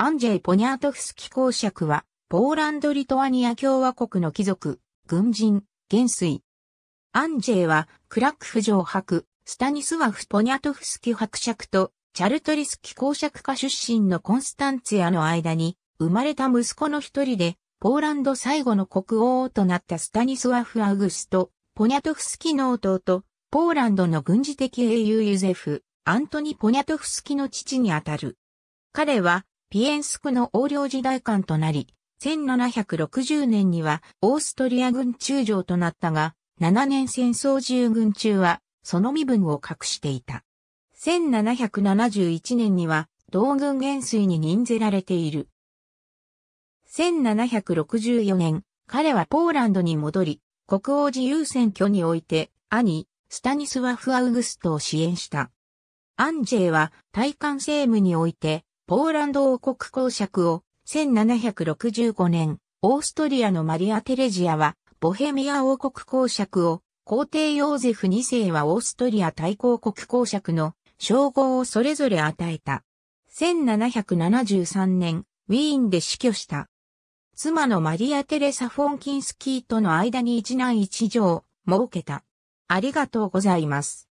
アンジェイ・ポニャートフスキ公爵は、ポーランド・リトアニア共和国の貴族、軍人、元帥。アンジェイは、クラックフ城伯、スタニスワフ・ポニャトフスキ伯爵と、チャルトリスキ公爵家出身のコンスタンツィアの間に、生まれた息子の一人で、ポーランド最後の国王となったスタニスワフ・アグスト、ポニャトフスキの弟、ポーランドの軍事的英雄ユゼフ、アントニ・ポニャトフスキの父にあたる。彼は、ピエンスクの横領時代官となり、1760年にはオーストリア軍中将となったが、7年戦争従軍中はその身分を隠していた。1771年には同軍元帥に任ぜられている。1764年、彼はポーランドに戻り、国王自由選挙において、兄、スタニスワフ・アウグストを支援した。アンジェイは、大官政務において、ポーランド王国公爵を、1765年、オーストリアのマリア・テレジアは、ボヘミア王国公爵を、皇帝ヨーゼフ2世はオーストリア大公国公爵の称号をそれぞれ与えた。1773年、ウィーンで死去した。妻のマリア・テレサ・フォンキンスキーとの間に一男一女を設けた。ありがとうございます。